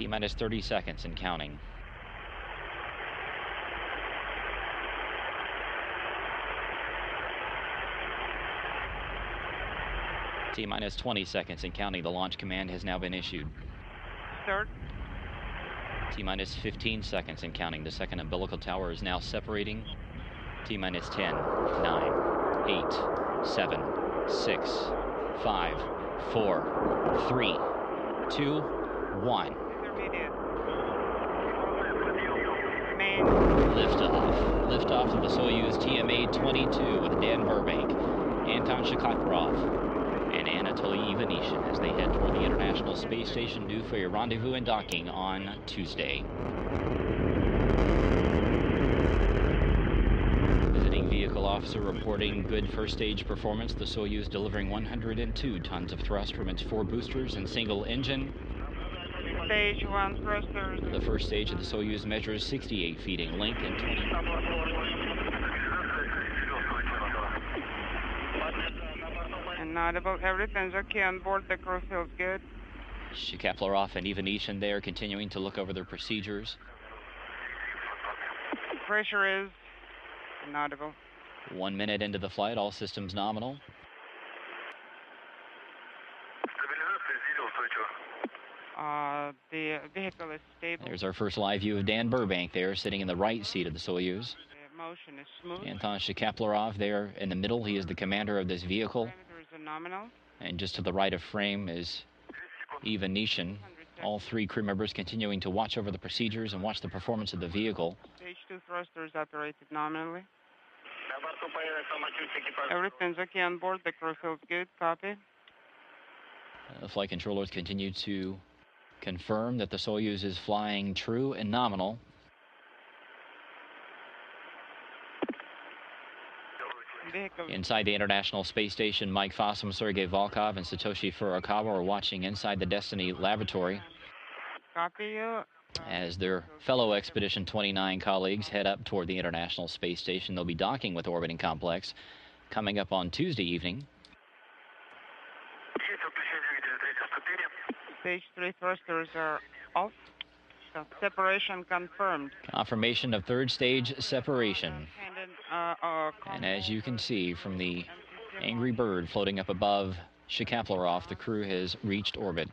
T minus 30 seconds and counting. T minus 20 seconds and counting. The launch command has now been issued. Start. T minus 15 seconds and counting. The second umbilical tower is now separating. T minus 10, 9, 8, 7, 6, 5, 4, 3, 2, 1. Intermediate. Main. Liftoff. Liftoff of the Soyuz TMA-22 with Dan Burbank, Anton Shkaplerov, and Anatoly Ivanishin as they head toward the International Space Station due for a rendezvous and docking on Tuesday. Visiting vehicle officer reporting good first stage performance. The Soyuz delivering 102 tons of thrust from its four boosters and single engine. Stage one thrusters. The first stage of the Soyuz measures 68 feet in length and 20. And audible. Everything's okay on board. The crew feels good. Shkaplerov and Ivanishin there continuing to look over their procedures. Pressure is inaudible. One minute into the flight, all systems nominal. Uh, the vehicle is stable. There's our first live view of Dan Burbank there, sitting in the right seat of the Soyuz. The motion is smooth. Anton Shkaplerov there in the middle. He is the commander of this vehicle. Parameters are nominal. And just to the right of frame is Ivanishin. 100 All three crew members continuing to watch over the procedures and watch the performance of the vehicle. Stage two thrusters operated nominally. Everything's okay on board. The crew feels good. Copy. The flight controllers continue to confirm that the Soyuz is flying true and nominal. Inside the International Space Station, Mike Fossum, Sergei Volkov, and Satoshi Furukawa are watching inside the Destiny laboratory copy you. As their fellow Expedition 29 colleagues head up toward the International Space Station. They'll be docking with orbiting complex coming up on Tuesday evening. Stage three thrusters are off. So separation confirmed. Confirmation of third stage separation. And as you can see from the Angry Bird floating up above Shkaplerov, the crew has reached orbit.